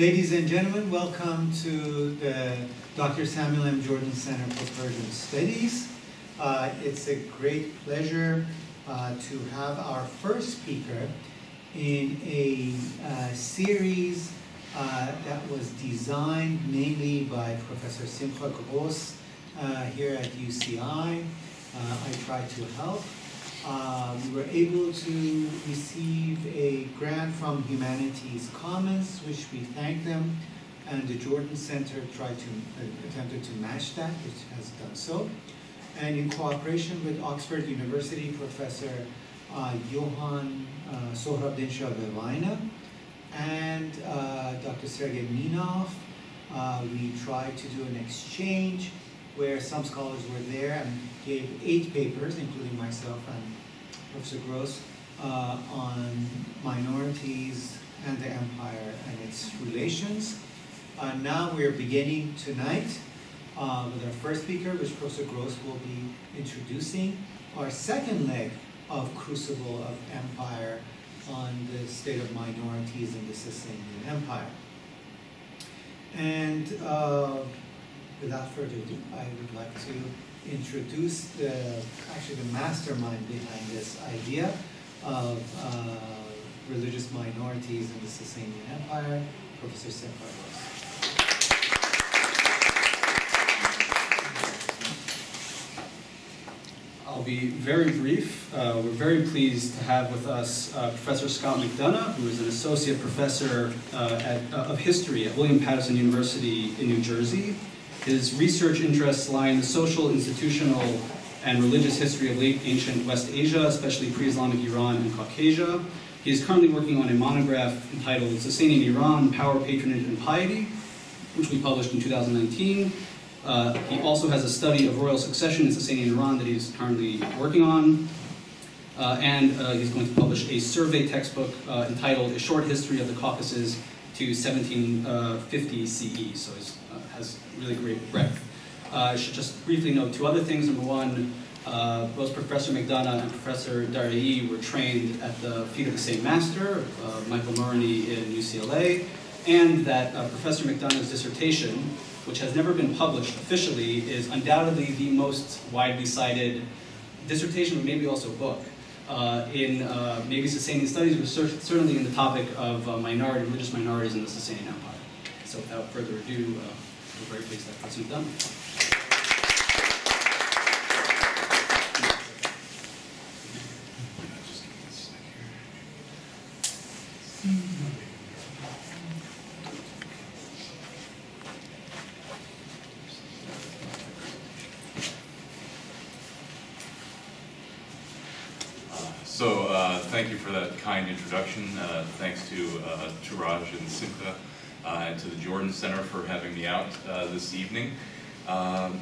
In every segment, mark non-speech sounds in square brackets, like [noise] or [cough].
Ladies and gentlemen, welcome to the Dr. Samuel M. Jordan Center for Persian Studies. Uh, it's a great pleasure uh, to have our first speaker in a uh, series uh, that was designed mainly by Professor Simcha Gross uh, here at UCI. Uh, I tried to help. Um, we were able to receive a grant from Humanities Commons, which we thank them, and the Jordan Center tried to uh, attempted to match that, which has done so. And in cooperation with Oxford University Professor uh, Johan uh, Sohrab-Dinshaw Vevaina and uh, Dr. Sergey Minov, uh, we tried to do an exchange where some scholars were there and gave eight papers, including myself and Professor Gross, uh, on minorities and the empire and its relations. Uh, now we're beginning tonight uh, with our first speaker, which Professor Gross will be introducing, our second leg of Crucible of Empire on the state of minorities in the Sasanian Empire. And uh, without further ado, I would like to introduce the, actually the mastermind behind this idea of uh, religious minorities in the Sasanian Empire, Professor Semper I'll be very brief. Uh, we're very pleased to have with us uh, Professor Scott McDonough, who is an associate professor uh, at, uh, of history at William Paterson University in New Jersey. His research interests lie in the social, institutional, and religious history of late ancient West Asia, especially pre-Islamic Iran and Caucasia. He is currently working on a monograph entitled Sasanian Iran, Power, Patronage, and Piety, which we published in 2019. Uh, he also has a study of royal succession in Sasanian Iran that he's currently working on. Uh, and uh, he's going to publish a survey textbook uh, entitled A Short History of the Caucasus to 1750 CE, so uh, has really great breadth. Uh, I should just briefly note two other things. Number one, both Professor McDonough and Professor Daryaee were trained at the feet of the same master, Michael Morony in UCLA, and that Professor McDonough's dissertation which has never been published officially, is undoubtedly the most widely cited dissertation, maybe also book, uh, in uh, maybe Sasanian studies, but certainly in the topic of uh, minority, religious minorities in the Sasanian Empire. So without further ado, uh, we're very pleased have President done. thank you for that kind introduction. Uh, thanks to uh, Touraj and Simcha uh, and to the Jordan Center for having me out uh, this evening. Um,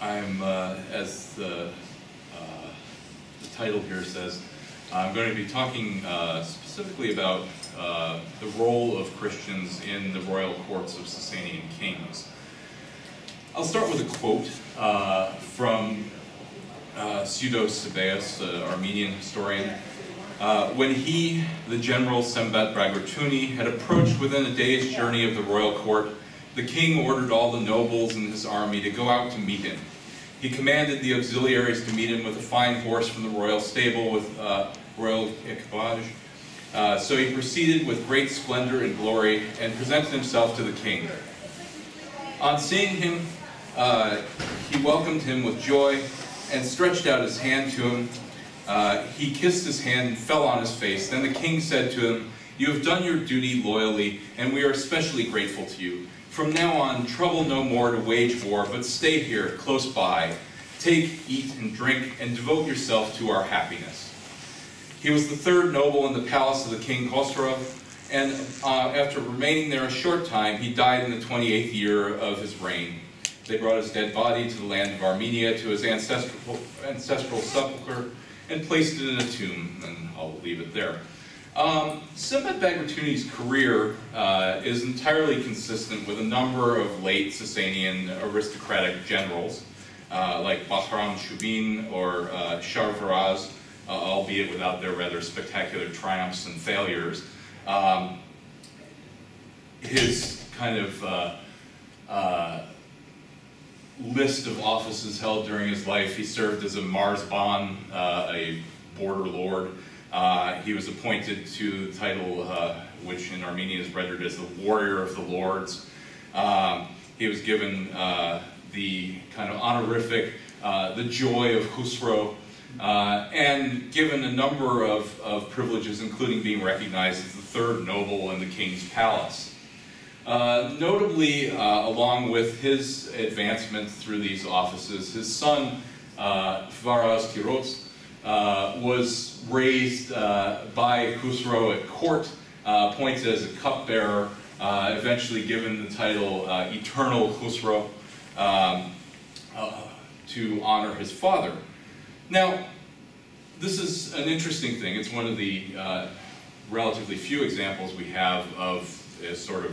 I'm, uh, as the, uh, the, title here says, I'm going to be talking specifically about the role of Christians in the royal courts of Sasanian kings. I'll start with a quote from uh, Pseudo-Sebeos, the Armenian historian, uh, when he, the general Smbat Bagratuni, had approached within a day's journey of the royal court, the king ordered all the nobles in his army to go out to meet him. He commanded the auxiliaries to meet him with a fine horse from the royal stable with uh, royal equipage. Uh, so he proceeded with great splendor and glory and presented himself to the king. On seeing him, uh, he welcomed him with joy and stretched out his hand to him uh, he kissed his hand and fell on his face. Then the king said to him, You have done your duty loyally, and we are especially grateful to you. From now on, trouble no more to wage war, but stay here, close by. Take, eat, and drink, and devote yourself to our happiness. He was the third noble in the palace of the king Khosrow, and uh, after remaining there a short time, he died in the 28th year of his reign. They brought his dead body to the land of Armenia to his ancestral, ancestral sepulchre, and placed it in a tomb, and I'll leave it there. Um, Bagratuni's career uh, is entirely consistent with a number of late Sasanian aristocratic generals, uh, like Bahram Chubin or uh, Shahrbaraz, uh, albeit without their rather spectacular triumphs and failures. Um, his kind of uh, uh, list of offices held during his life, he served as a Marzban, uh, a border lord. Uh, he was appointed to the title, uh, which in Armenian is rendered as the warrior of the lords. Um, he was given uh, the kind of honorific, uh, the joy of Khusro, uh, and given a number of, of privileges, including being recognized as the third noble in the king's palace. Uh, notably, uh, along with his advancement through these offices, his son, uh, Varaztirots, uh, was raised uh, by Khusro at court, uh, appointed as a cupbearer, uh, eventually given the title Eternal Khusro um, to honor his father. Now, this is an interesting thing. It's one of the relatively few examples we have of a sort of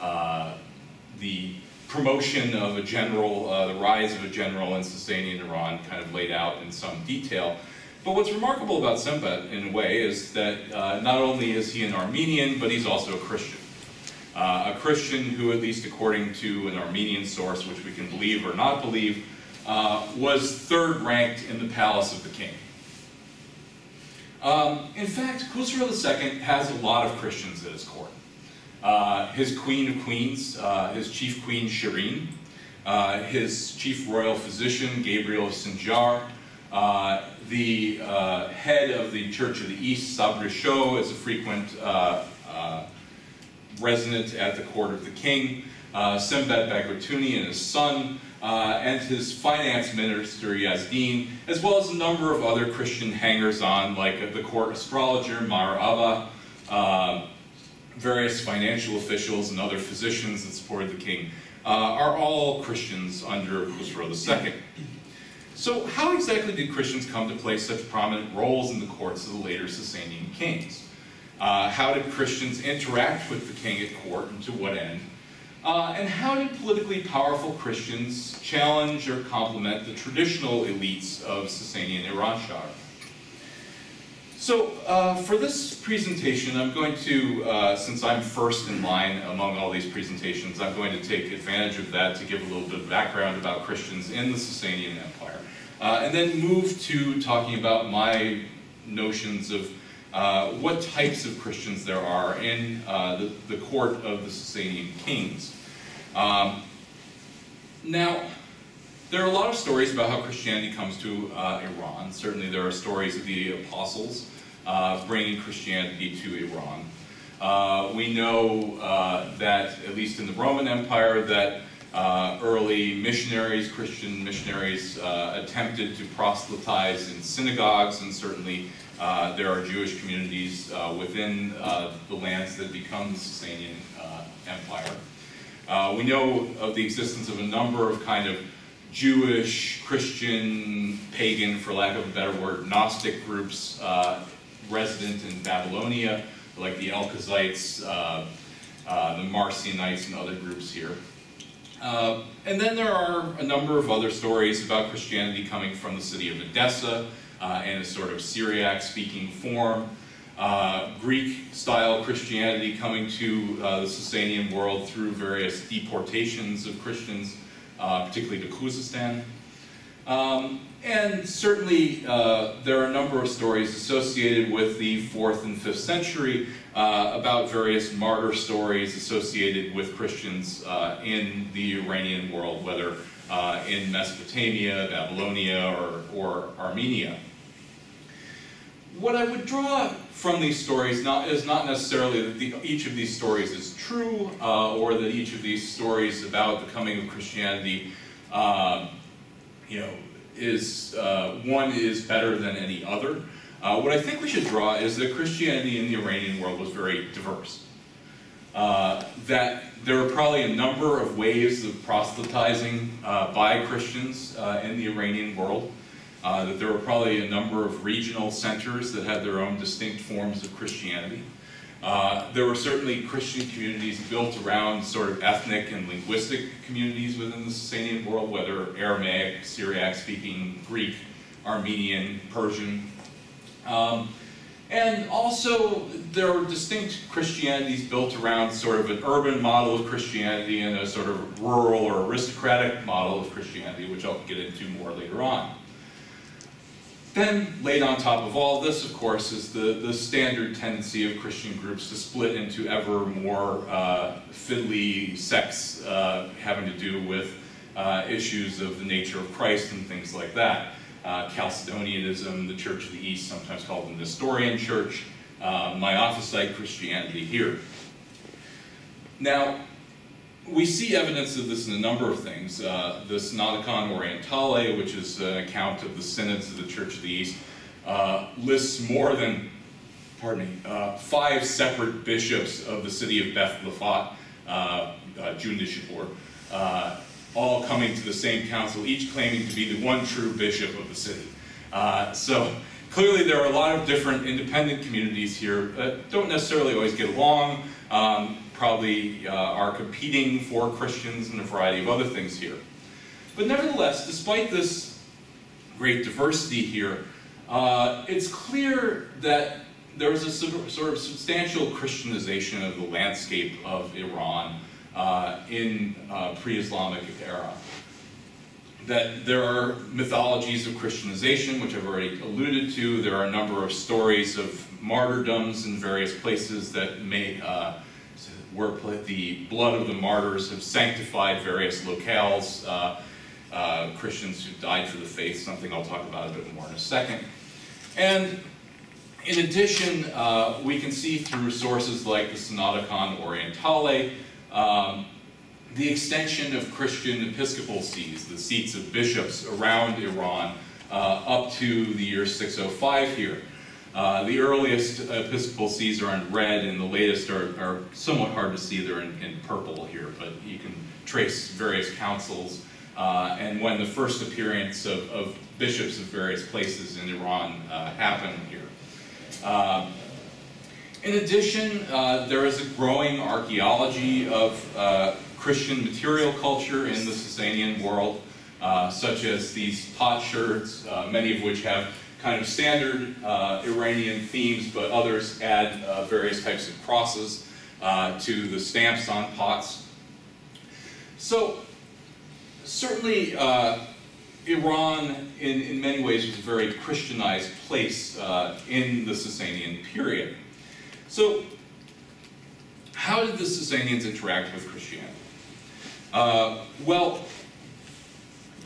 the promotion of a general, uh, the rise of a general in Sasanian Iran kind of laid out in some detail. But what's remarkable about Smbat, in a way, is that uh, not only is he an Armenian, but he's also a Christian. Uh, a Christian who, at least according to an Armenian source, which we can believe or not believe, uh, was third ranked in the palace of the king. Um, in fact, Khusro II has a lot of Christians at his court. Uh, his queen of queens, uh, his chief queen Shirin, uh, his chief royal physician Gabriel of Sinjar, the head of the Church of the East, Sabrisho, is a frequent resident at the court of the king, uh, Smbat Bagratuni and his son, uh, and his finance minister Yazdin, as well as a number of other Christian hangers-on like the court astrologer Mar Abba, uh, various financial officials and other physicians that supported the king, uh, are all Christians under Khusro II. So how exactly did Christians come to play such prominent roles in the courts of the later Sasanian kings? Uh, how did Christians interact with the king at court and to what end? Uh, and how did politically powerful Christians challenge or complement the traditional elites of Sasanian Iranshar? So uh, for this presentation, I'm going to, uh, since I'm first in line among all these presentations, I'm going to take advantage of that to give a little bit of background about Christians in the Sasanian Empire. Uh, and then move to talking about my notions of uh, what types of Christians there are in uh, the, the court of the Sasanian kings. Um, now, there are a lot of stories about how Christianity comes to uh, Iran. Certainly there are stories of the apostles uh, bringing Christianity to Iran. Uh, we know uh, that, at least in the Roman Empire, that uh, early missionaries, Christian missionaries, uh, attempted to proselytize in synagogues, and certainly uh, there are Jewish communities uh, within uh, the lands that become the Sasanian uh, Empire. we know of the existence of a number of kind of Jewish, Christian, pagan, for lack of a better word, Gnostic groups resident in Babylonia, like the Elkesaites, the Marcionites, and other groups here. Uh, and then there are a number of other stories about Christianity coming from the city of Edessa uh, in a sort of Syriac-speaking form. Uh, Greek-style Christianity coming to uh, the Sasanian world through various deportations of Christians, uh, particularly to Khuzestan. Um, and certainly uh, there are a number of stories associated with the 4th and 5th century uh, about various martyr stories associated with Christians uh, in the Iranian world, whether uh, in Mesopotamia, Babylonia, or, or Armenia. What I would draw from these stories not, is not necessarily that the, each of these stories is true, uh, or that each of these stories about the coming of Christianity, uh, you know, is uh, one is better than any other. Uh, what I think we should draw is that Christianity in the Iranian world was very diverse. Uh, that there are probably a number of ways of proselytizing uh, by Christians uh, in the Iranian world. Uh, that there were probably a number of regional centers that had their own distinct forms of Christianity. Uh, there were certainly Christian communities built around sort of ethnic and linguistic communities within the Sasanian world, whether Aramaic, Syriac speaking, Greek, Armenian, Persian. Um, And also, there were distinct Christianities built around sort of an urban model of Christianity and a sort of rural or aristocratic model of Christianity, which I'll get into more later on. Then, laid on top of all this, of course, is the, the standard tendency of Christian groups to split into ever more uh, fiddly sects uh, having to do with uh, issues of the nature of Christ and things like that. Uh, Chalcedonianism, the Church of the East, sometimes called the Nestorian Church, uh, Miaphysite Christianity here. Now, we see evidence of this in a number of things. Uh, the Synodicon Orientale, which is an account of the synods of the Church of the East, uh, lists more than, pardon me, uh, five separate bishops of the city of Beth Lapat, uh, uh, uh, all coming to the same council, each claiming to be the one true bishop of the city. Uh, so clearly there are a lot of different independent communities here that don't necessarily always get along, um, probably uh, are competing for Christians and a variety of other things here. But nevertheless, despite this great diversity here, uh, it's clear that there was a sort of substantial Christianization of the landscape of Iran uh, in uh, pre-Islamic era. That there are mythologies of Christianization, which I've already alluded to. There are a number of stories of martyrdoms in various places that may, uh, where the blood of the martyrs have sanctified various locales, uh, uh, Christians who died for the faith, something I'll talk about a bit more in a second. And in addition, uh, we can see through sources like the Synodicon Orientale, um, the extension of Christian episcopal sees, the seats of bishops around Iran, uh, up to the year 605 here. Uh, the earliest episcopal sees are in red, and the latest are, are somewhat hard to see. They're in, in, purple here, but you can trace various councils. Uh, and when the first appearance of, of, bishops of various places in Iran uh, happened here. Um, in addition, uh, there is a growing archaeology of uh, Christian material culture in the Sasanian world, uh, such as these potsherds, uh, many of which have kind of standard uh, Iranian themes, but others add uh, various types of crosses to the stamps on pots. So, certainly, Iran, in, in many ways, was a very Christianized place in the Sasanian period. So, how did the Sasanians interact with Christianity? Uh, well,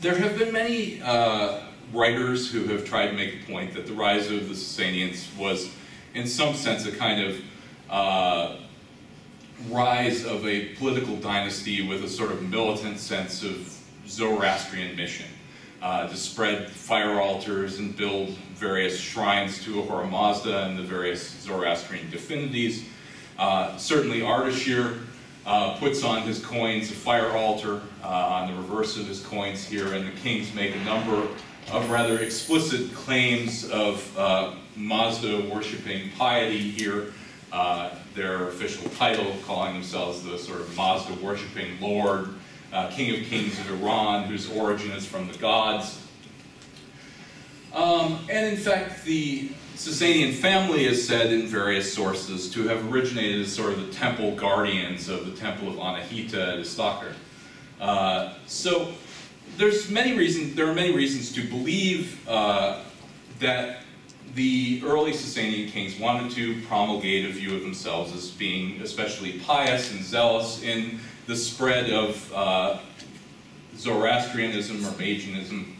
there have been many uh, writers who have tried to make the point that the rise of the Sasanians was, in some sense, a kind of uh, rise of a political dynasty with a sort of militant sense of Zoroastrian mission. Uh, to spread fire altars and build various shrines to Ahura Mazda and the various Zoroastrian divinities. Uh, certainly Ardashir uh, puts on his coins a fire altar uh, on the reverse of his coins here, and the kings make a number of rather explicit claims of uh, Mazda worshipping piety here. Uh, their official title calling themselves the sort of Mazda worshipping lord, uh, king of kings of Iran, whose origin is from the gods. Um, and in fact, the Sasanian family is said in various sources to have originated as sort of the temple guardians of the temple of Anahita at Istakhr. Uh, so there's many reasons, there are many reasons to believe uh, that the early Sasanian kings wanted to promulgate a view of themselves as being especially pious and zealous in the spread of uh, Zoroastrianism or Magianism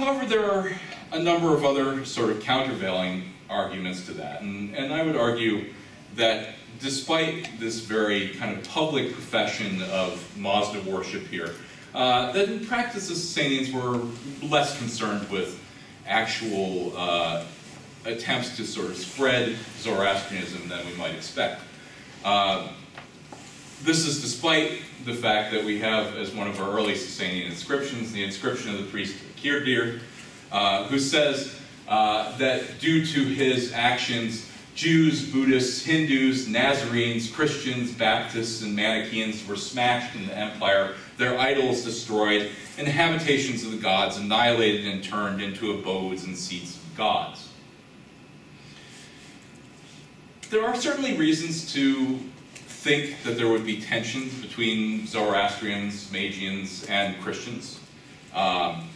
However, there are a number of other sort of countervailing arguments to that. And, and I would argue that despite this very kind of public profession of Mazda worship here, uh, that in practice the Sasanians were less concerned with actual uh, attempts to sort of spread Zoroastrianism than we might expect. Uh, this is despite the fact that we have, as one of our early Sasanian inscriptions, the inscription of the priest Kirdir, uh, who says uh, that due to his actions, Jews, Buddhists, Hindus, Nazarenes, Christians, Baptists, and Manichaeans were smashed in the empire, their idols destroyed, and the habitations of the gods annihilated and turned into abodes and seats of gods. there are certainly reasons to think that there would be tensions between Zoroastrians, Magians, and Christians. Um,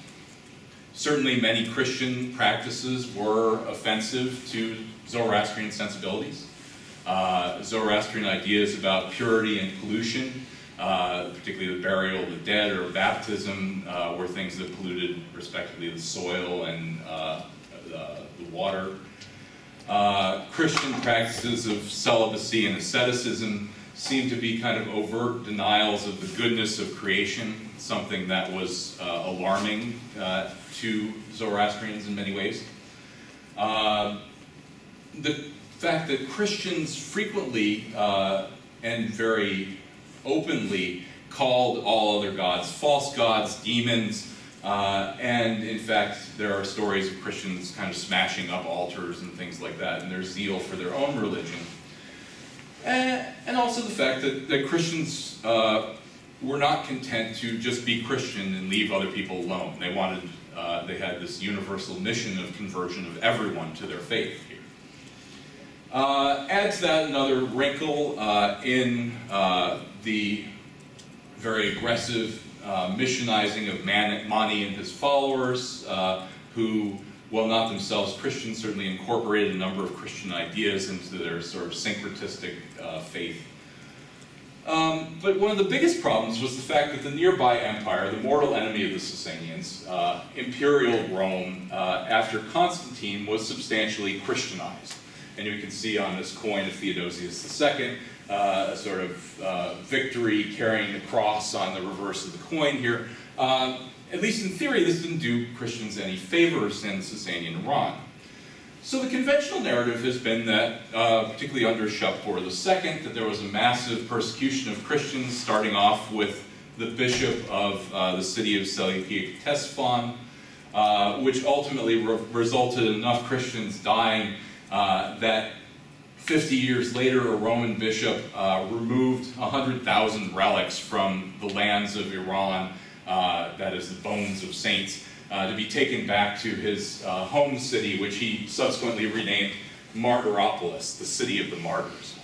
certainly many Christian practices were offensive to Zoroastrian sensibilities. Uh, Zoroastrian ideas about purity and pollution, uh, particularly the burial of the dead or baptism, uh, were things that polluted, respectively, the soil and uh, the, the, water. Uh, Christian practices of celibacy and asceticism seem to be kind of overt denials of the goodness of creation, something that was uh, alarming to Zoroastrians in many ways. The fact that Christians frequently uh, and very openly called all other gods false gods, demons, uh, and in fact, there are stories of Christians kind of smashing up altars and things like that and their zeal for their own religion. And, and also the fact that, that Christians uh, were not content to just be Christian and leave other people alone. They wanted, uh, they had this universal mission of conversion of everyone to their faith. Uh, add to that another wrinkle uh, in uh, the very aggressive uh, missionizing of Man Mani and his followers, uh, who, while not themselves Christians, certainly incorporated a number of Christian ideas into their sort of syncretistic uh, faith. Um, but one of the biggest problems was the fact that the nearby empire, the mortal enemy of the Sasanians, Imperial Rome, after Constantine, was substantially Christianized. And you can see on this coin of Theodosius II, uh, a sort of uh, victory carrying the cross on the reverse of the coin here. Um, at least in theory, this didn't do Christians any favors in Sasanian Iran. So the conventional narrative has been that, uh, particularly under Shapur II, that there was a massive persecution of Christians, starting off with the bishop of uh, the city of Seleucia Ctesiphon, uh, which ultimately re resulted in enough Christians dying uh, that 50 years later, a Roman bishop uh, removed 100,000 relics from the lands of Iran, uh, that is the bones of saints, uh, to be taken back to his uh, home city, which he subsequently renamed Martyropolis, the city of the martyrs.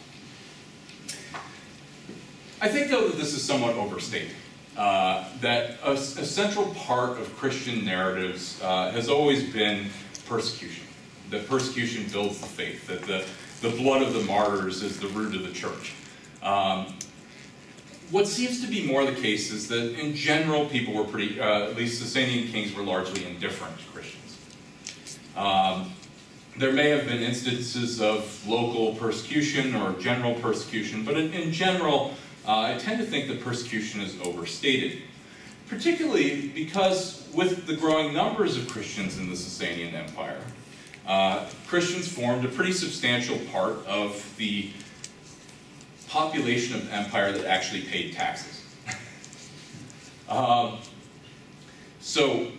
I think, though, that this is somewhat overstated. Uh, that a, a, central part of Christian narratives has always been persecution that persecution builds the faith, that the, the blood of the martyrs is the root of the church. Um, what seems to be more the case is that in general people were pretty, uh, at least the Sasanian kings were largely indifferent to Christians. Um, there may have been instances of local persecution or general persecution, but in, in general, uh, I tend to think that persecution is overstated. Particularly because with the growing numbers of Christians in the Sasanian Empire, uh, Christians formed a pretty substantial part of the population of the empire that actually paid taxes. [laughs] um, so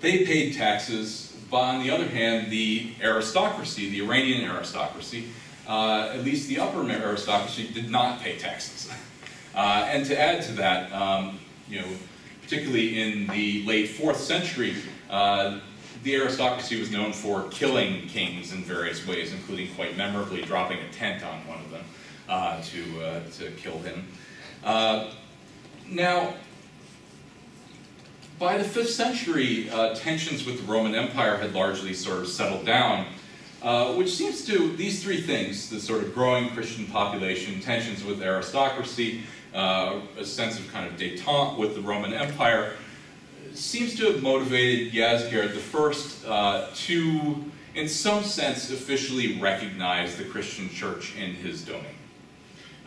they paid taxes, but on the other hand, the aristocracy, the Iranian aristocracy, uh, at least the upper aristocracy, did not pay taxes. [laughs] Uh, and to add to that, um, you know, particularly in the late 4th century, uh, the aristocracy was known for killing kings in various ways, including quite memorably dropping a tent on one of them uh, to, uh, to kill him. Uh, now, by the 5th century, uh, tensions with the Roman Empire had largely sort of settled down, uh, which seems to, these three things, the sort of growing Christian population, tensions with aristocracy, uh, a sense of kind of detente with the Roman Empire, seems to have motivated Yazdegerd the uh, to, in some sense, officially recognize the Christian church in his domain.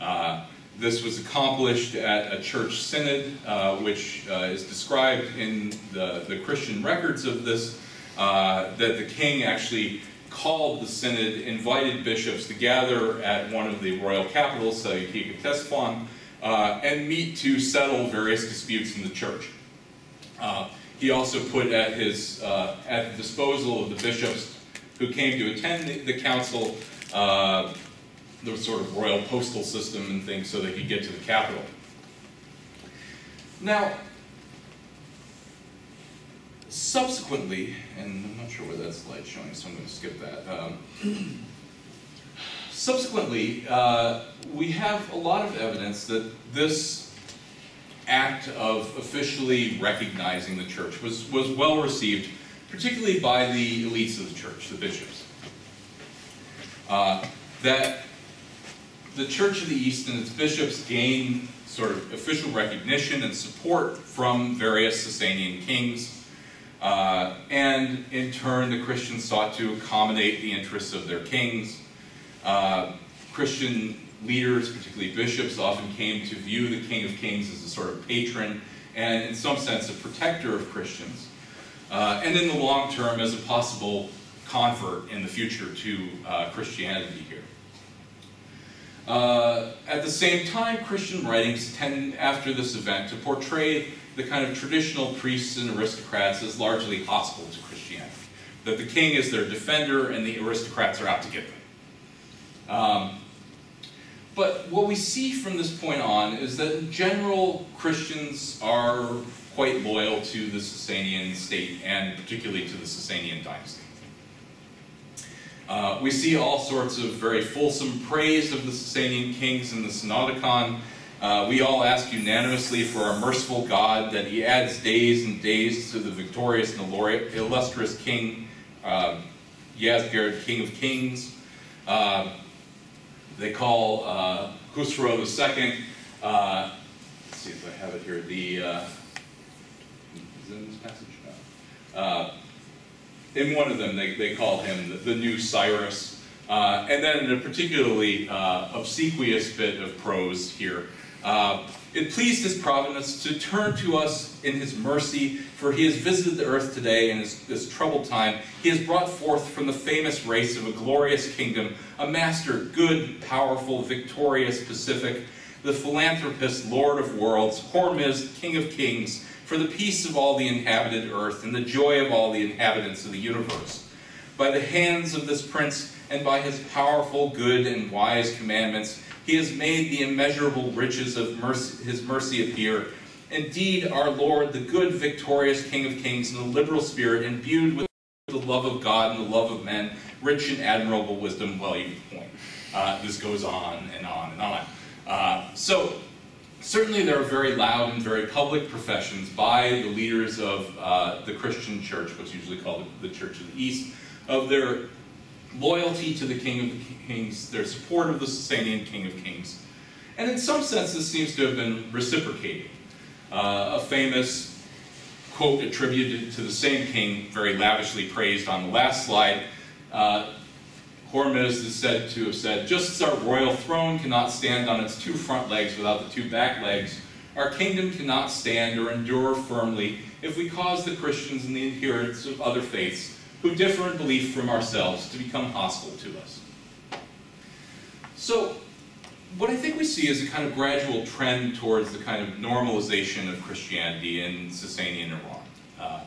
Uh, this was accomplished at a church synod, uh, which uh, is described in the, the Christian records of this, uh, that the king actually called the synod, invited bishops to gather at one of the royal capitals, Ctesiphon, uh, and meet to settle various disputes in the church. Uh, he also put at his uh, at the disposal of the bishops who came to attend the, the council uh, the sort of royal postal system and things so they could get to the capital. Now, subsequently, and I'm not sure where that slide's showing, so I'm going to skip that. Um, subsequently, uh, we have a lot of evidence that this act of officially recognizing the church was, was well received, particularly by the elites of the church, the bishops. Uh, that the Church of the East and its bishops gained sort of official recognition and support from various Sasanian kings, uh, and in turn the Christians sought to accommodate the interests of their kings. Uh, Christian leaders, particularly bishops, often came to view the King of Kings as a sort of patron and, in some sense, a protector of Christians, uh, and in the long term as a possible convert in the future to uh, Christianity here. Uh, at the same time, Christian writings tend, after this event, to portray the kind of traditional priests and aristocrats as largely hostile to Christianity. That the king is their defender and the aristocrats are out to get them. Um, but what we see from this point on is that in general, Christians are quite loyal to the Sasanian state and particularly to the Sasanian dynasty. Uh, we see all sorts of very fulsome praise of the Sasanian kings in the Synodicon. Uh, we all ask unanimously for our merciful God that he adds days and days to the victorious and illustrious king, uh, Yazdegerd, King of Kings. Uh, they call uh, Khusro II, uh, let's see if I have it here, the, uh, is it in this passage? Uh, in one of them, they, they call him the, the new Cyrus. Uh, and then in a particularly uh, obsequious bit of prose here, uh, it pleased his providence to turn to us in his mercy, for he has visited the earth today in his, this troubled time. He has brought forth from the famous race of a glorious kingdom a master, good, powerful, victorious, pacific, the philanthropist, Lord of worlds, Hormizd, King of kings, for the peace of all the inhabited earth and the joy of all the inhabitants of the universe. By the hands of this prince and by his powerful, good, and wise commandments, he has made the immeasurable riches of mercy, his mercy appear. Indeed, our Lord, the good, victorious King of kings, in the liberal spirit, imbued with the love of God and the love of men, rich in admirable wisdom, well, you point. Uh, this goes on and on and on. Uh, so, certainly there are very loud and very public professions by the leaders of uh, the Christian church, what's usually called the Church of the East, of their loyalty to the King of the Kings, their support of the Sasanian King of Kings. And in some sense, this seems to have been reciprocating. Uh, a famous quote attributed to the same king, very lavishly praised on the last slide, uh, is said to have said, just as our royal throne cannot stand on its two front legs without the two back legs, our kingdom cannot stand or endure firmly if we cause the Christians and the adherents of other faiths who differ in belief from ourselves to become hostile to us. So, what I think we see is a kind of gradual trend towards the kind of normalization of Christianity in Sasanian Iran. Uh,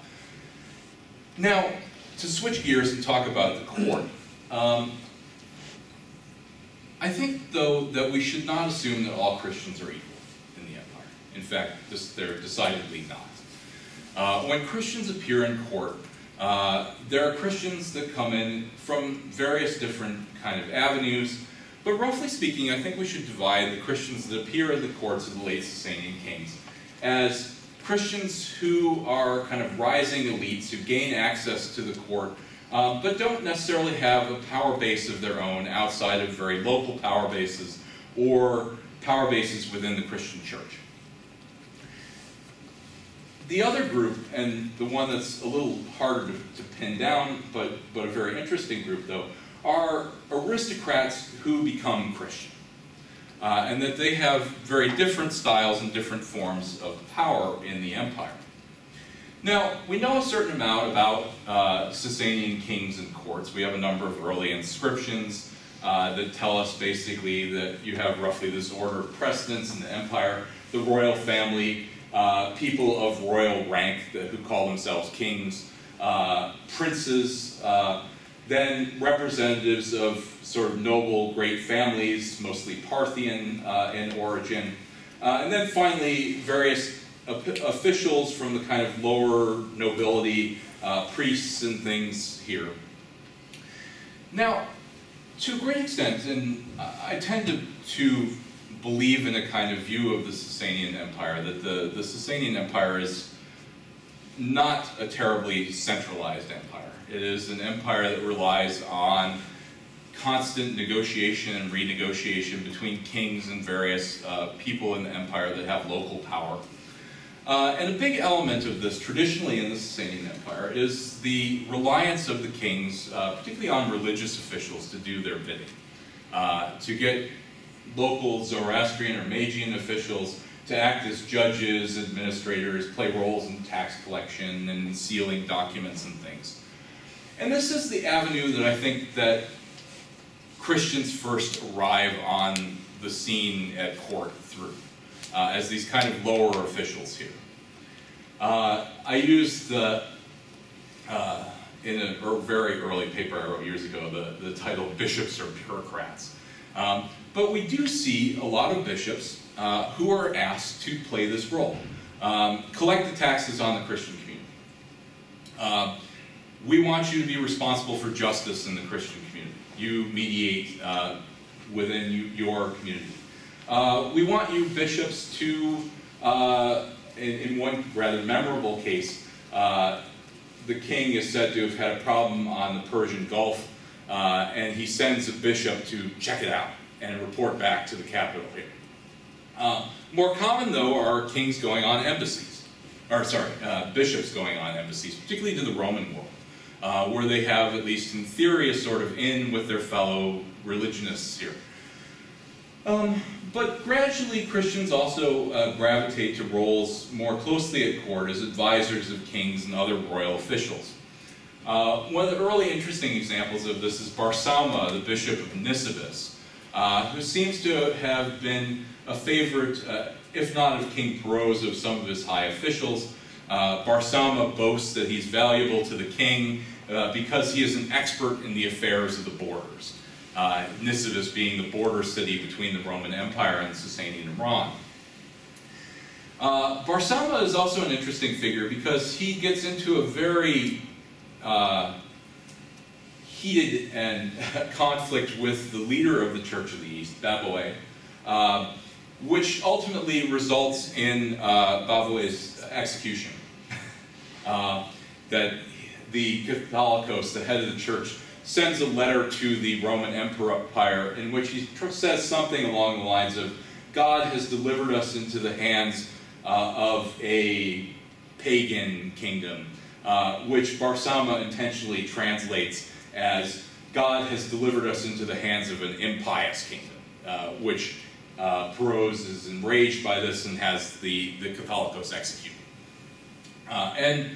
now, to switch gears and talk about the court. Um, I think, though, that we should not assume that all Christians are equal in the empire. In fact, this, they're decidedly not. Uh, when Christians appear in court, uh, there are Christians that come in from various different kind of avenues, but roughly speaking, I think we should divide the Christians that appear in the courts of the late Sasanian kings as Christians who are kind of rising elites who gain access to the court um, but don't necessarily have a power base of their own outside of very local power bases or power bases within the Christian church. The other group, and the one that's a little harder to, to pin down, but, but a very interesting group though, are aristocrats who become Christian. Uh, and that they have very different styles and different forms of power in the empire. Now, we know a certain amount about uh, Sasanian kings and courts. We have a number of early inscriptions uh, that tell us basically that you have roughly this order of precedence in the empire. The royal family, uh, people of royal rank who call themselves kings, uh, princes, uh, then representatives of sort of noble, great families, mostly Parthian uh, in origin, and then finally various officials from the kind of lower nobility, uh, priests and things here. Now, to a great extent, and I tend to, to believe in a kind of view of the Sasanian Empire, that the, the Sasanian Empire is not a terribly centralized empire. It is an empire that relies on constant negotiation and renegotiation between kings and various uh, people in the empire that have local power. Uh, and a big element of this, traditionally in the Sasanian Empire, is the reliance of the kings, uh, particularly on religious officials, to do their bidding. Uh, to get local Zoroastrian or Magian officials to act as judges, administrators, play roles in tax collection and sealing documents and things. And this is the avenue that I think that Christians first arrive on the scene at court through, uh, as these kind of lower officials here. Uh, I used the, uh, in a very early paper I wrote years ago, the, the title Bishops or Bureaucrats. Um, but we do see a lot of bishops uh, who are asked to play this role. Um, collect the taxes on the Christian community. We want you to be responsible for justice in the Christian community. You mediate uh, within you, your community. Uh, we want you bishops to, uh, in, in, one rather memorable case, uh, the king is said to have had a problem on the Persian Gulf, uh, and he sends a bishop to check it out and report back to the capital here. Uh, more common, though, are kings going on embassies, or sorry, bishops going on embassies, particularly to the Roman world uh, where they have, at least in theory, a sort of in with their fellow religionists here. Um, but gradually, Christians also uh, gravitate to roles more closely at court as advisors of kings and other royal officials. Uh, one of the early interesting examples of this is Barsauma, the bishop of Nisibis, uh, who seems to have been a favorite, uh, if not of King Peroz, of some of his high officials. Uh, Barsauma boasts that he's valuable to the king uh, because he is an expert in the affairs of the borders. Uh, Nisibis being the border city between the Roman Empire and Sasanian Iran. Uh, Barsauma is also an interesting figure because he gets into a very uh, heated and [laughs] conflict with the leader of the Church of the East, Babowai, uh, which ultimately results in uh, execution. [laughs] Uh, that the Catholicos, the head of the church, sends a letter to the Roman Empire in which he says something along the lines of, God has delivered us into the hands uh, of a pagan kingdom, uh, which Barsauma intentionally translates as, God has delivered us into the hands of an impious kingdom, uh, which uh, Peroz is enraged by this and has the, the Catholicos executed. Uh, and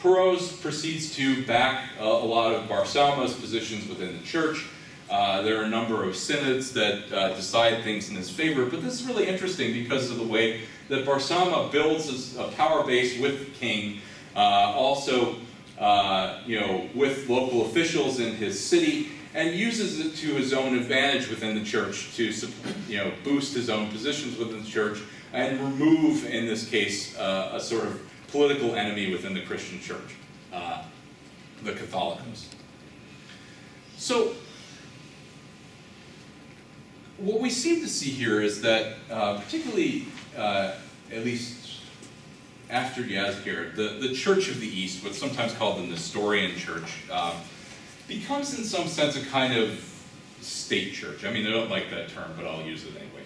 Peroz proceeds to back uh, a lot of Barsauma's positions within the church. Uh, there are a number of synods that uh, decide things in his favor, but this is really interesting because of the way that Barsauma builds a power base with the king, uh, also uh, you know, with local officials in his city, and uses it to his own advantage within the church to you know, boost his own positions within the church and remove, in this case, uh, a sort of political enemy within the Christian church, uh, the Catholicos. So, what we seem to see here is that, uh, particularly, uh, at least after Yazdegerd, the, the Church of the East, what's sometimes called the Nestorian Church, uh, becomes in some sense a kind of state church. I mean, I don't like that term, but I'll use it anyway.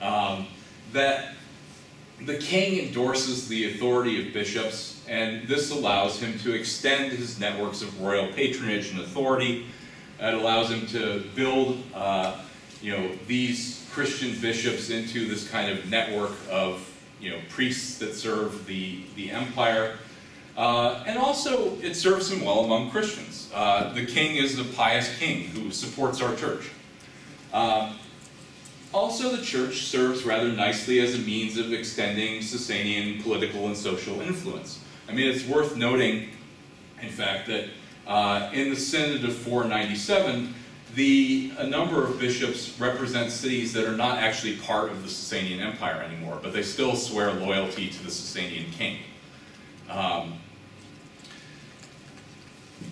Um, that the king endorses the authority of bishops, and this allows him to extend his networks of royal patronage and authority. It allows him to build, uh, you know, these Christian bishops into this kind of network of, you know, priests that serve the, the empire. Uh, and also, it serves him well among Christians. Uh, the king is a pious king who supports our church. Uh, also, the church serves rather nicely as a means of extending Sasanian political and social influence. I mean, it's worth noting, in fact, that uh, in the Synod of 497, the, a number of bishops represent cities that are not actually part of the Sasanian Empire anymore, but they still swear loyalty to the Sasanian king. Um,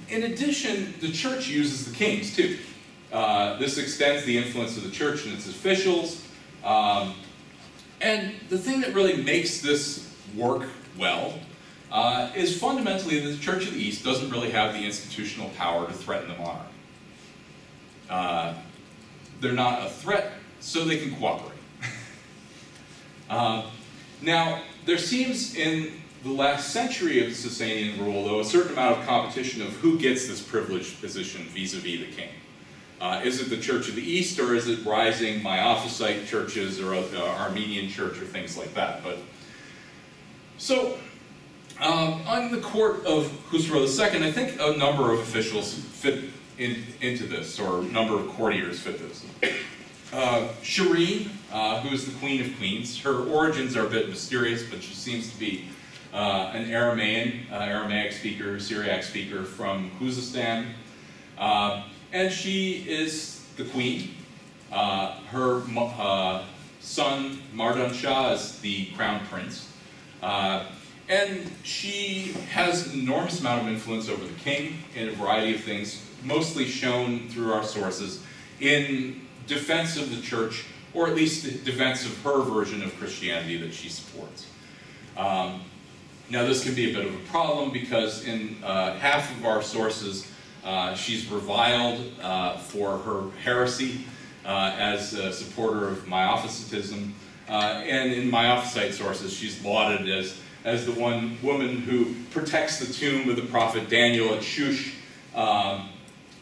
in addition, the church uses the kings too. Uh, this extends the influence of the church and its officials. Um, and the thing that really makes this work well uh, is fundamentally that the Church of the East doesn't really have the institutional power to threaten the monarch. Uh, they're not a threat, so they can cooperate. [laughs] uh, now, there seems in the last century of the Sasanian rule, though, a certain amount of competition of who gets this privileged position vis-a-vis -vis the king. Uh, is it the Church of the East, or is it rising Miaphysite churches, or uh, Armenian church, or things like that? But so um, on the court of Khusro II, I think a number of officials fit in, into this, or a number of courtiers fit this. Uh, Shireen, uh, who is the Queen of Queens, her origins are a bit mysterious, but she seems to be uh, an Aramaean, uh, Aramaic speaker, Syriac speaker from Khuzestan. Uh, and she is the queen. Uh, her son, Mardan Shah, is the crown prince. And she has an enormous amount of influence over the king in a variety of things, mostly shown through our sources in defense of the church, or at least the defense of her version of Christianity that she supports. Um, now this can be a bit of a problem because in uh, half of our sources, uh, she's reviled uh, for her heresy uh, as a supporter of Miaphysitism, uh, and in Miaphysite sources, she's lauded as as the one woman who protects the tomb of the prophet Daniel at Shush, um,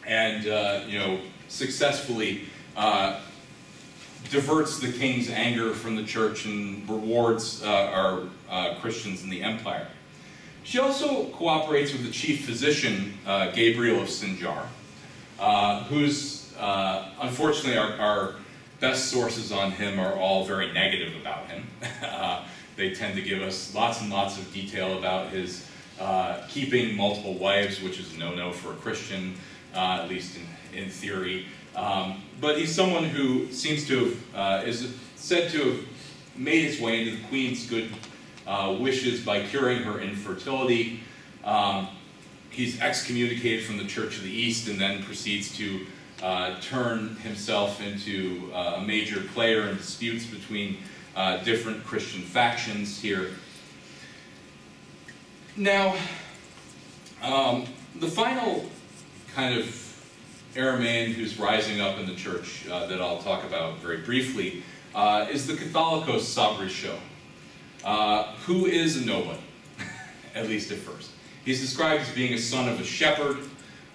and uh, you know successfully diverts the king's anger from the church and rewards our Christians in the empire. She also cooperates with the chief physician, uh, Gabriel of Sinjar, uh, who's unfortunately our, our, best sources on him are all very negative about him. [laughs] They tend to give us lots and lots of detail about his uh, keeping multiple wives, which is a no-no for a Christian, uh, at least in, in theory. Um, but he's someone who seems to have, uh, is said to have made his way into the queen's good uh, wishes by curing her infertility. Um, he's excommunicated from the Church of the East and then proceeds to uh, turn himself into uh, a major player in disputes between uh, different Christian factions here. Now, um, the final kind of Aramaean who's rising up in the church uh, that I'll talk about very briefly uh, is the Catholicos Sabrisho uh, who is a nobody, [laughs] at least at first. He's described as being a son of a shepherd.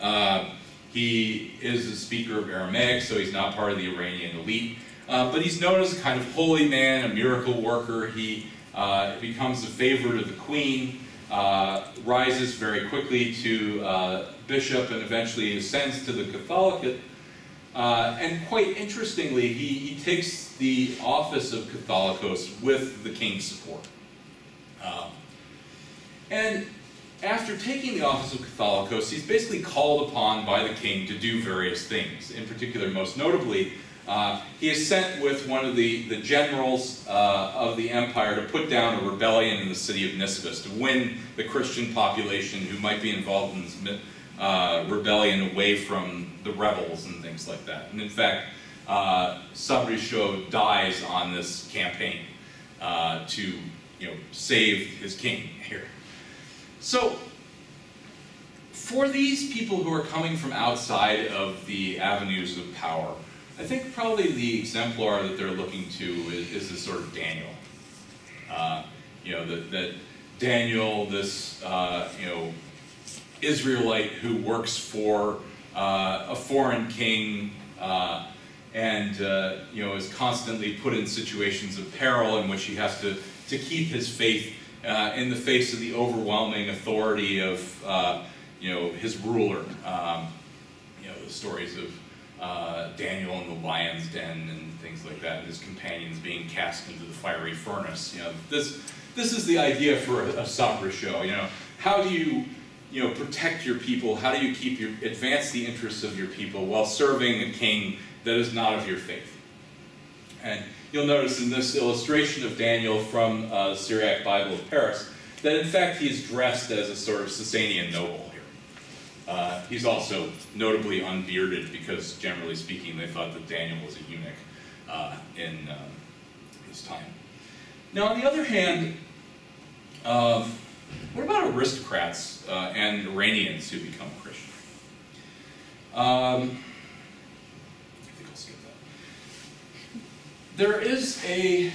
Uh, he is a speaker of Aramaic, so he's not part of the Iranian elite. Uh, but he's known as a kind of holy man, a miracle worker. He uh, becomes a favorite of the queen, uh, rises very quickly to bishop, and eventually ascends to the Catholicate. Uh, and quite interestingly, he, he takes the office of Catholicos with the king's support. Um, and after taking the office of Catholicos, he's basically called upon by the king to do various things. In particular, most notably, uh, he is sent with one of the, the generals uh, of the empire to put down a rebellion in the city of Nisibis to win the Christian population who might be involved in this uh, rebellion away from the rebels and things like that. And in fact, uh, Sabrisho dies on this campaign uh, to you know, save his king here. So, for these people who are coming from outside of the avenues of power, I think probably the exemplar that they're looking to is, is this sort of Daniel. Uh, you know, that, that Daniel, this, uh, you know, Israelite who works for uh, a foreign king uh, and, uh, you know, is constantly put in situations of peril in which he has to, to keep his faith uh, in the face of the overwhelming authority of, you know, his ruler. Um, you know, the stories of uh, Daniel in the lion's den and things like that, and his companions being cast into the fiery furnace. You know, this this is the idea for a, a show. You know, how do you you know protect your people? How do you keep your advance the interests of your people while serving a king that is not of your faith? And you'll notice in this illustration of Daniel from uh, the Syriac Bible of Paris that in fact he is dressed as a sort of Sasanian noble here. Uh, he's also notably unbearded because, generally speaking, they thought that Daniel was a eunuch uh, in um, his time. Now, on the other hand, uh, what about aristocrats uh, and Iranians who become Christian? Um, I think I'll skip that. There is a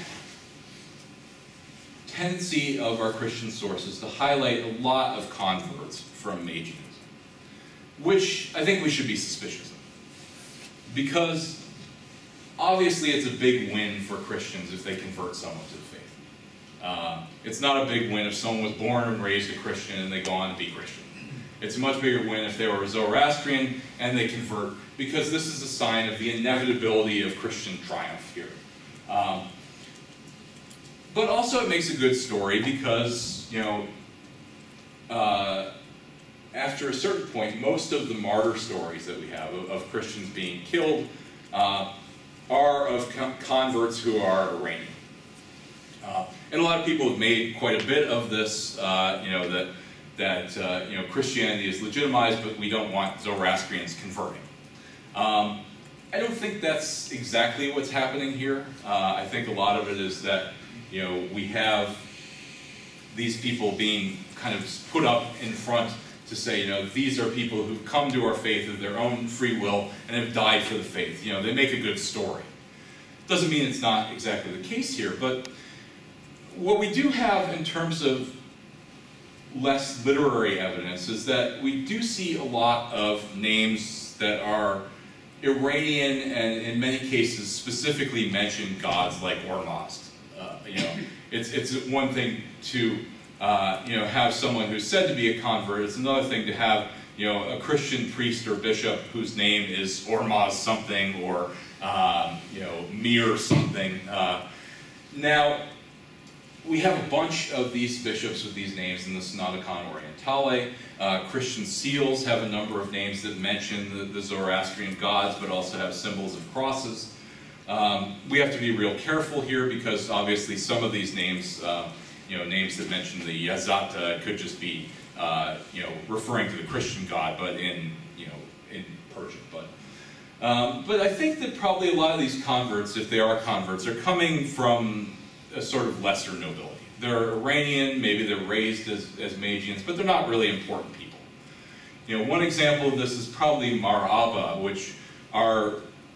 tendency of our Christian sources to highlight a lot of converts from Magians, which I think we should be suspicious of. Because obviously it's a big win for Christians if they convert someone to the. Uh, it's not a big win if someone was born and raised a Christian and they go on to be Christian. It's a much bigger win if they were a Zoroastrian and they convert, because this is a sign of the inevitability of Christian triumph here. Um, but also it makes a good story because, you know, uh, after a certain point, most of the martyr stories that we have of, of Christians being killed uh, are of converts who are Iranian. Uh, and a lot of people have made quite a bit of this, uh, you know, that, that uh, you know, Christianity is legitimized, but we don't want Zoroastrians converting. Um, I don't think that's exactly what's happening here. Uh, I think a lot of it is that, you know, we have these people being kind of put up in front to say, you know, these are people who've come to our faith of their own free will and have died for the faith. You know, they make a good story. Doesn't mean it's not exactly the case here, but what we do have in terms of less literary evidence is that we do see a lot of names that are Iranian and in many cases specifically mention gods like Ormazd. Uh, you know, [laughs] it's, it's one thing to uh, you know, have someone who's said to be a convert. It's another thing to have you know, a Christian priest or bishop whose name is Ormazd something or um, you know, Mir something. Uh, now, we have a bunch of these bishops with these names in the Synodicon Orientale. Uh, Christian seals have a number of names that mention the, the Zoroastrian gods, but also have symbols of crosses. Um, we have to be real careful here because obviously some of these names, uh, you know, names that mention the Yazata could just be, uh, you know, referring to the Christian god, but in, you know, in Persian. But, um, but I think that probably a lot of these converts, if they are converts, are coming from a sort of lesser nobility. They're Iranian, maybe they're raised as, as Magians, but they're not really important people. You know, one example of this is probably Mar Abba, which our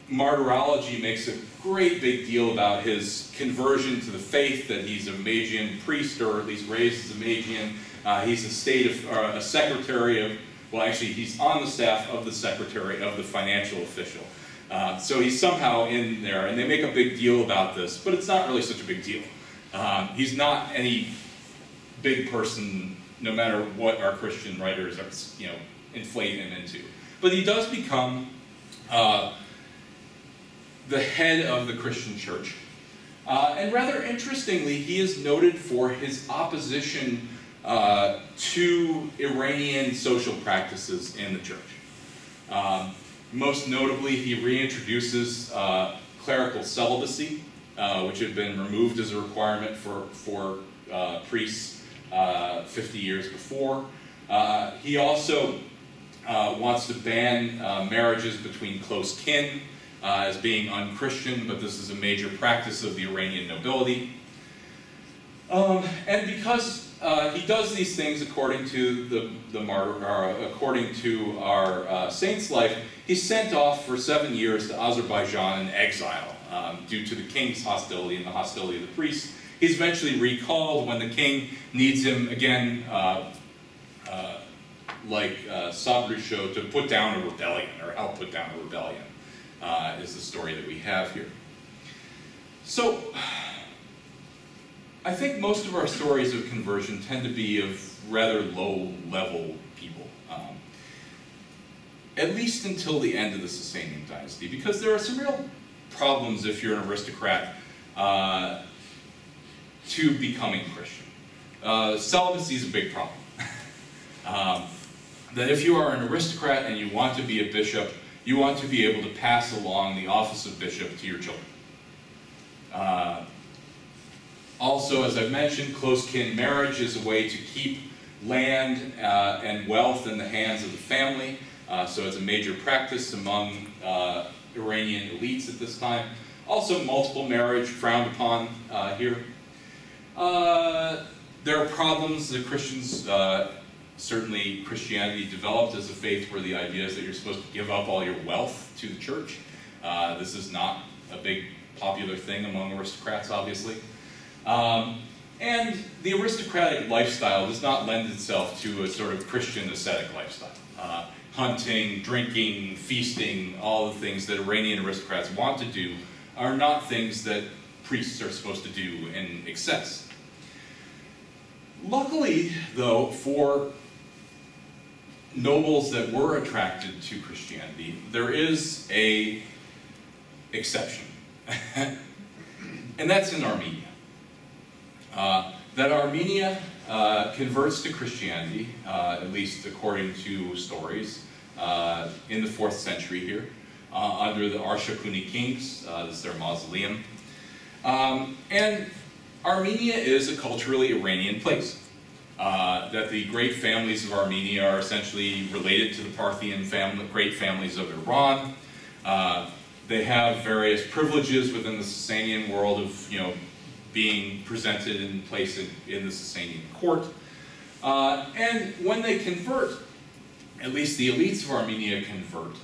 martyrology makes a great big deal about his conversion to the faith, that he's a Magian priest, or at least raised as a Magian. Uh, he's a state of, a secretary of, well actually he's on the staff of the secretary of the financial official. Uh, so he's somehow in there, and they make a big deal about this, but it's not really such a big deal. Um, he's not any big person, no matter what our Christian writers are, you know, inflate him into. But he does become uh, the head of the Christian church. Uh, and rather interestingly, he is noted for his opposition uh, to Iranian social practices in the church. Um, most notably, he reintroduces uh, clerical celibacy, uh, which had been removed as a requirement for, for uh, priests uh, 50 years before. Uh, he also wants to ban marriages between close kin as being unchristian, but this is a major practice of the Iranian nobility. Um, and because uh, he does these things according to the, the martyr, according to our uh, saint's life. He's sent off for seven years to Azerbaijan in exile um, due to the king's hostility and the hostility of the priests. He's eventually recalled when the king needs him again, uh, uh, like uh, Sabrisho, to put down a rebellion or help put down a rebellion. is the story that we have here. So I think most of our stories of conversion tend to be of rather low-level people, um, at least until the end of the Sasanian dynasty, because there are some real problems if you're an aristocrat uh, to becoming Christian. Uh, celibacy is a big problem. [laughs] um, that if you are an aristocrat and you want to be a bishop, you want to be able to pass along the office of bishop to your children. Uh, also, as I've mentioned, close kin marriage is a way to keep land uh, and wealth in the hands of the family. Uh, so it's a major practice among uh, Iranian elites at this time. Also, multiple marriage frowned upon uh, here. Uh, there are problems that Christians, uh, certainly Christianity developed as a faith where the idea is that you're supposed to give up all your wealth to the church. This is not a big popular thing among aristocrats, obviously. Um, and the aristocratic lifestyle does not lend itself to a sort of Christian ascetic lifestyle. Hunting, drinking, feasting, all the things that Iranian aristocrats want to do are not things that priests are supposed to do in excess. Luckily, though, for nobles that were attracted to Christianity, there is a exception. [laughs] and that's in Armenia. Uh, that Armenia uh, converts to Christianity, uh, at least according to stories, uh, in the 4th century here, uh, under the Arshakuni kings. Uh, this is their mausoleum. Um, and Armenia is a culturally Iranian place. That the great families of Armenia are essentially related to the Parthian family, great families of Iran. They have various privileges within the Sasanian world of, you know, being presented and placed in, in the Sasanian court. Uh, and when they convert, at least the elites of Armenia convert,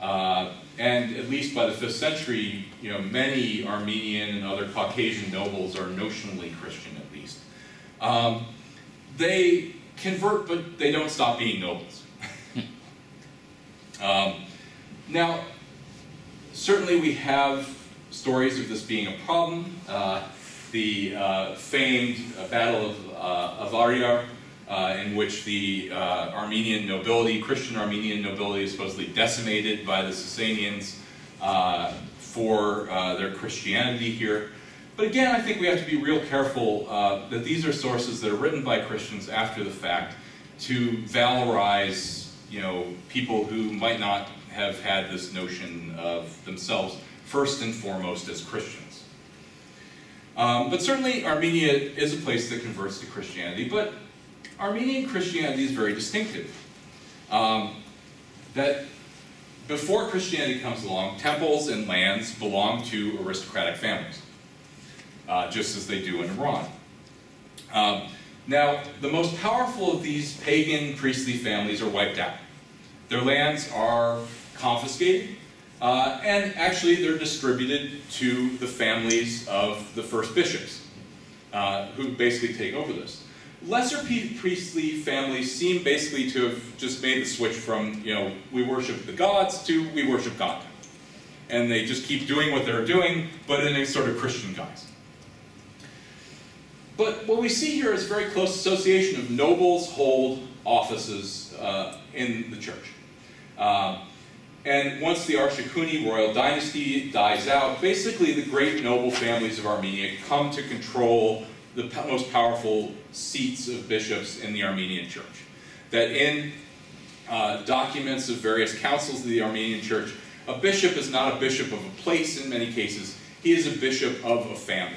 uh, and at least by the 5th century, you know, many Armenian and other Caucasian nobles are notionally Christian at least. Um, they convert, but they don't stop being nobles. [laughs] um, now, certainly we have stories of this being a problem. Uh, the uh, famed uh, Battle of, uh, uh, in which the uh, Armenian nobility, Christian Armenian nobility, is supposedly decimated by the Sasanians uh, for their Christianity here. But again, I think we have to be real careful that these are sources that are written by Christians after the fact to valorize, you know, people who might not have had this notion of themselves first and foremost as Christians. Um, but certainly Armenia is a place that converts to Christianity, but Armenian Christianity is very distinctive. Um, that before Christianity comes along, temples and lands belong to aristocratic families, uh, just as they do in Iran. Um, now, the most powerful of these pagan priestly families are wiped out. Their lands are confiscated, uh, and actually, they're distributed to the families of the first bishops, uh, who basically take over this. Lesser priestly families seem basically to have just made the switch from, you know, we worship the gods to we worship God. And they just keep doing what they're doing, but in a sort of Christian guise. But what we see here is a very close association of nobles hold offices uh, in the church. Uh, and once the Arshakuni royal dynasty dies out, basically the great noble families of Armenia come to control the most powerful seats of bishops in the Armenian church. That in uh, documents of various councils of the Armenian church, a bishop is not a bishop of a place in many cases, he is a bishop of a family.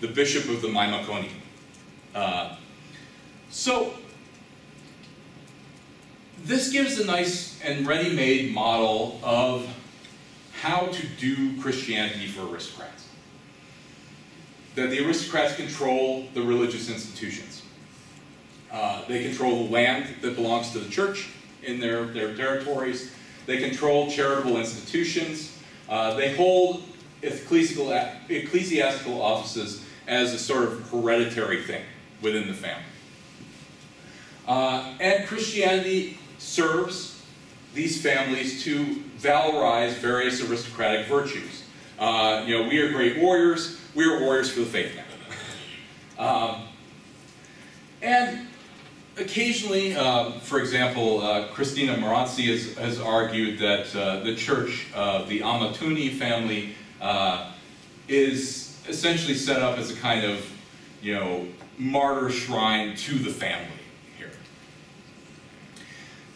The bishop of the Mamikoni. Uh, so this gives a nice and ready-made model of how to do Christianity for aristocrats. That the aristocrats control the religious institutions. Uh, they control the land that belongs to the church in their, their territories. They control charitable institutions. Uh, they hold ecclesiastical, offices as a sort of hereditary thing within the family. Uh, and Christianity serves these families to valorize various aristocratic virtues. Uh, you know, we are great warriors. We are warriors for the faith now. um, and occasionally, uh, for example, uh, Christina Maranci has, has argued that uh, the church of the Amatuni family uh, is essentially set up as a kind of, you know, martyr shrine to the family.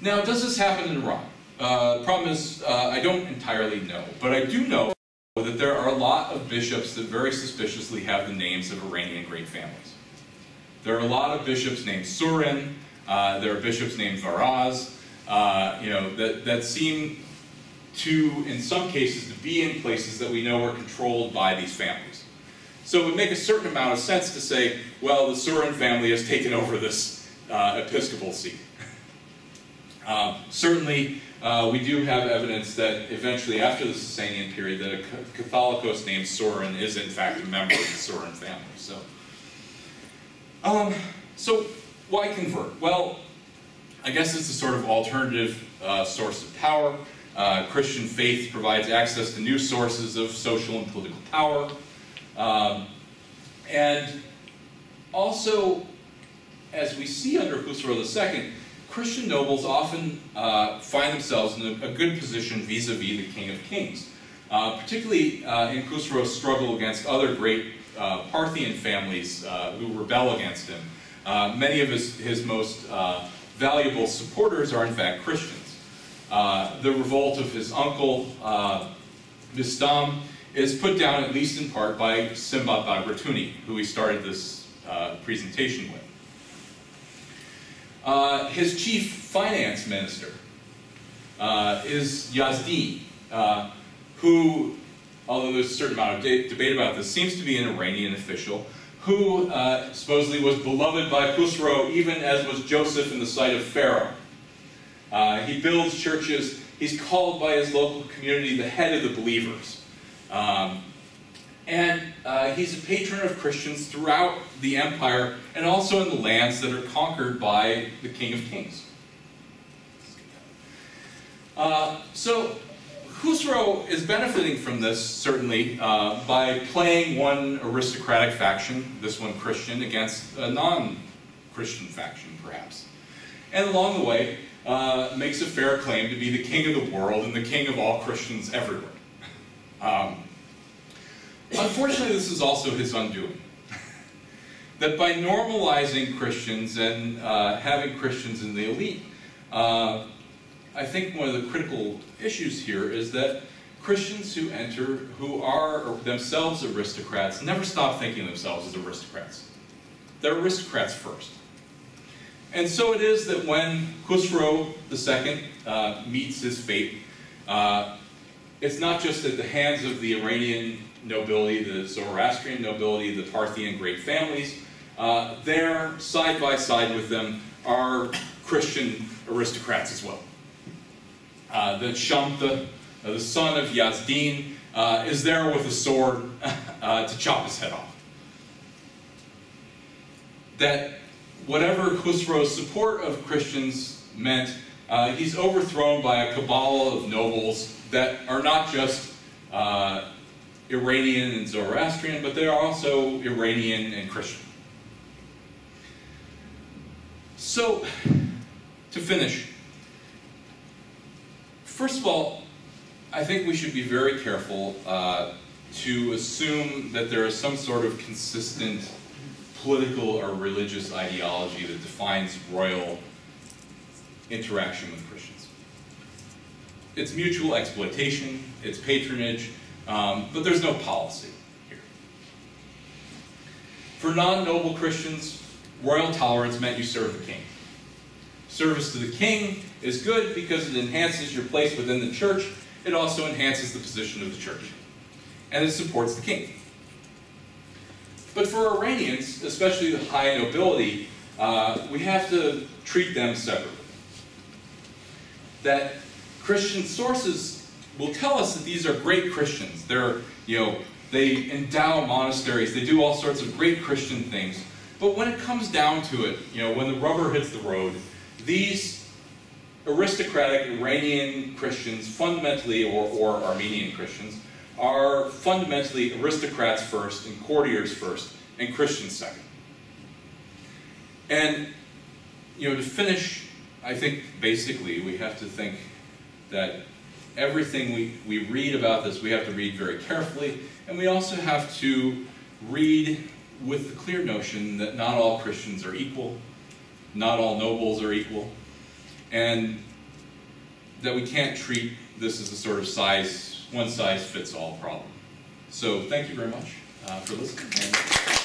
Now, does this happen in Iran? Uh, problem is, uh, I don't entirely know, but I do know that there are a lot of bishops that very suspiciously have the names of Iranian great families. There are a lot of bishops named Surin, uh, there are bishops named Varaz, uh, you know, that, that seem to, in some cases, to be in places that we know are controlled by these families. So it would make a certain amount of sense to say, well, the Surin family has taken over this uh, episcopal seat. Um, certainly, uh, we do have evidence that eventually, after the Sasanian period, that a Catholicos named Soren is in fact a member of the Soren family. So, um, so why convert? Well, I guess it's a sort of alternative uh, source of power. Uh, Christian faith provides access to new sources of social and political power. Um, and also, as we see under Khusro II, Christian nobles often uh, find themselves in a, a good position vis-a-vis -vis the King of Kings. Uh, particularly uh, in Khusro's struggle against other great uh, Parthian families uh, who rebel against him. Uh, many of his, his most valuable supporters are in fact Christians. the revolt of his uncle, Vistahm, is put down at least in part by Smbat Bagratuni, who he started this presentation with. Uh, his chief finance minister uh, is Yazdin, uh, who, although there's a certain amount of de debate about this, seems to be an Iranian official who uh, supposedly was beloved by Khusro even as was Joseph in the sight of Pharaoh. Uh, he builds churches. He's called by his local community the head of the believers. Um, and uh, he's a patron of Christians throughout the empire and also in the lands that are conquered by the King of Kings. Uh, so Khusro is benefiting from this, certainly, uh, by playing one aristocratic faction, this one Christian, against a non-Christian faction, perhaps. And along the way, uh, makes a fair claim to be the king of the world and the king of all Christians everywhere. [laughs] Um, Unfortunately, this is also his undoing. that by normalizing Christians and uh, having Christians in the elite, uh, I think one of the critical issues here is that Christians who enter, who are themselves aristocrats, never stop thinking themselves as aristocrats. They're aristocrats first. And so it is that when Khusro II uh, meets his fate, uh, it's not just at the hands of the Iranian nobility, the Zoroastrian nobility, the Parthian great families. Uh, there, side by side with them, are Christian aristocrats as well. Uh, the Shamta, uh, the son of Yazdin, uh, is there with a sword [laughs] uh, to chop his head off. That whatever Khusro's support of Christians meant, uh, he's overthrown by a cabal of nobles that are not just Iranian and Zoroastrian, but they are also Iranian and Christian. So, to finish, first of all, I think we should be very careful uh, to assume that there is some sort of consistent political or religious ideology that defines royal interaction with Christians. It's mutual exploitation, it's patronage, um, but there's no policy here. For non-noble Christians, royal tolerance meant you serve the king. Service to the king is good because it enhances your place within the church. It also enhances the position of the church. And it supports the king. But for Iranians, especially the high nobility, uh, we have to treat them separately. That Christian sources will tell us that these are great Christians. They're, you know, they endow monasteries, they do all sorts of great Christian things. But when it comes down to it, you know, when the rubber hits the road, these aristocratic Iranian Christians, fundamentally, or, or Armenian Christians, are fundamentally aristocrats first and courtiers first and Christians second. And, you know, to finish, I think basically we have to think that everything we, we read about this, we have to read very carefully, and we also have to read with the clear notion that not all Christians are equal, not all nobles are equal, and that we can't treat this as a sort of size, one size fits all problem. So thank you very much uh, for listening.